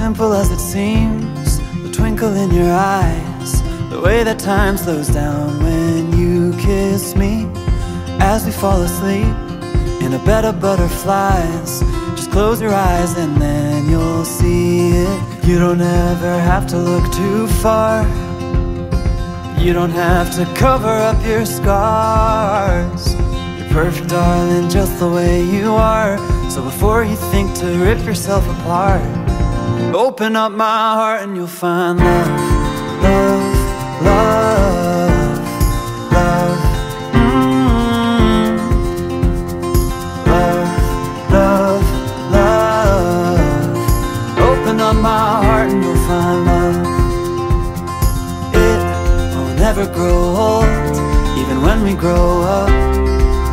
Simple as it seems. The twinkle in your eyes. The way that time slows down when you kiss me. As we fall asleep in a bed of butterflies. Just close your eyes and then you'll see it. You don't ever have to look too far. You don't have to cover up your scars. You're perfect, darling, just the way you are. So before you think to rip yourself apart Open up my heart and you'll find love, love, love, love mm. Love, love, love. Open up my heart and you'll find love. It will never grow old Even when we grow up.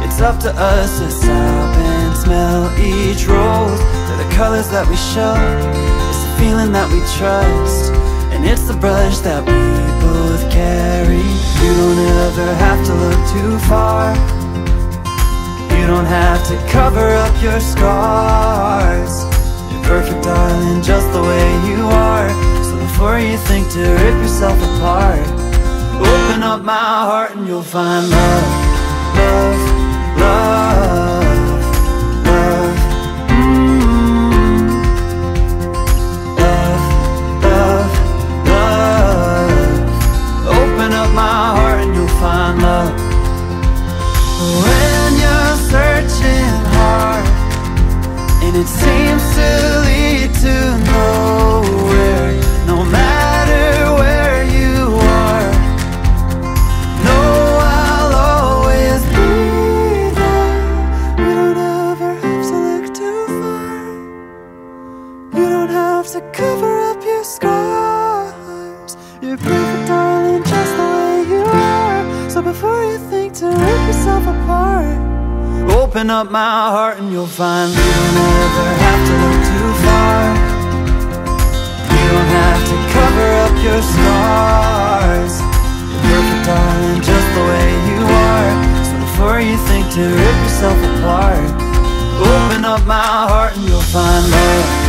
It's up to us to stop and smell each rose. They're the colors that we show feeling that we trust. And it's the brush that we both carry. You don't ever have to look too far. You don't have to cover up your scars. You're perfect, darling, just the way you are. So before you think to rip yourself apart Open up my heart and you'll find love, love, love, seems to lead to nowhere No matter where you are. No, I'll always be there. You don't ever have to look too far. You don't have to cover up your scars. You're perfect, darling, just the way you are. So before you think to Open up my heart and you'll find You don't ever have to look too far. You don't have to cover up your scars. You're perfect, darling, just the way you are. So before you think to rip yourself apart Open up my heart and you'll find love